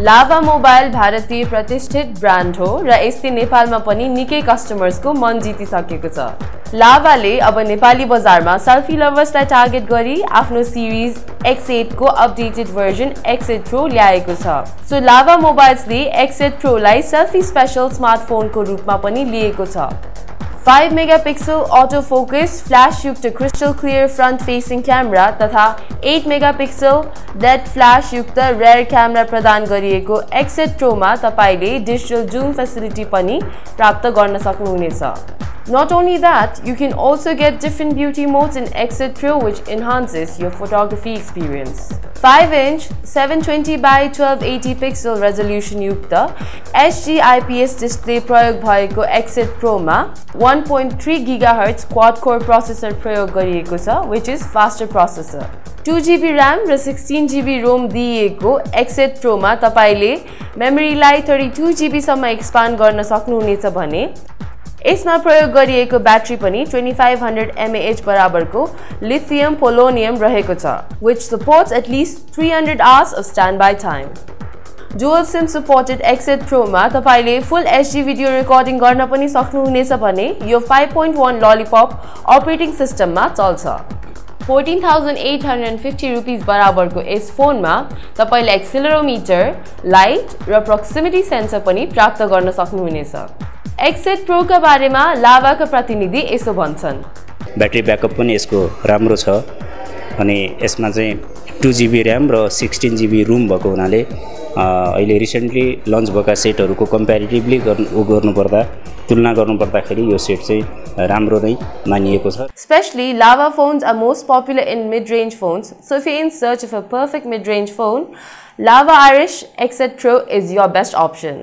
लाभा mobile भारतीय प्रतिष्ठित brand हो र यसले नेपालमा पनि निकै कस्टमर्सको मन जितिसकेको छ। लाभाले अब नेपाली बजारमा सेल्फी लभर्सलाई टार्गेट गरी आफ्नो series X एटको updated version X eight pro ल्याएको छ। सो लाभा मोबाइल्सले एक्स एट प्रोलाई सेल्फी स्पेसल स्मार्टफोनको रूपमा पनि लिएको छ। 5 megapixel auto focus फ्ल्यासयुक्त crystal clear front facing camera तथा 8 मेगापिक्सल डेड फ्ल्यासयुक्त रेयर क्यामेरा प्रदान गरिएको एक्सेट प्रोमा तपाईँले डिजिटल जुम फेसिलिटी पनि प्राप्त गर्न सक्नुहुनेछ। Not only that, you can also get different beauty modes in Exit Pro which enhances your photography experience. 5-inch 720 by 1280 pixel resolution युक्त HD IPS display प्रयोग भएको Exit Pro मा 1.3 GHz quad core processor प्रयोग गरिएको छ which is faster processor. 2GB RAM र 16GB ROM दिइएको Exit Pro मा तपाईँले मेमोरीलाई 32GB सम्म एक्सपान्ड गर्न सक्नुहुनेछ भने यसमा प्रयोग गरिएको ब्याट्री पनि ट्वेन्टी फाइभ हन्ड्रेड एमएएच बराबरको लिथियम पोलोनियम रहेको छ which supports at least three hundred hours of standby time dual sim supported एक्सेट प्रोमा तपाईँले फुल एचडी भिडियो रेकर्डिङ गर्न पनि सक्नुहुनेछ भने यो five point one lollipop operating सिस्टममा चल्छ. Fourteen thousand eight hundred fifty rupees बराबरको यस फोनमा तपाईँले एक्सिलरोमिटर लाइट र प्रोक्सिमिटी सेन्सर पनि प्राप्त गर्न सक्नुहुनेछ। एक्सेट प्रोका बारेमा लाभाका प्रतिनिधि यसो भन्छन्। ब्याट्री ब्याकअप पनि यसको राम्रो छ। अनि यसमा चाहिँ टु जिबी ऱ्याम र सिक्सटिन जिबी रुम भएको हुनाले अहिले रिसेन्टली लन्च भएका सेटहरूको कम्पेरिटिभली गर्नु गर्नुपर्दा तुलना गर्नुपर्दाखेरि यो सेट चाहिँ राम्रो नै मानिएको छ। Specially Lava phones are most popular in mid range phones so if in search of a perfect mid range phone Lava Iris X eight pro is your best option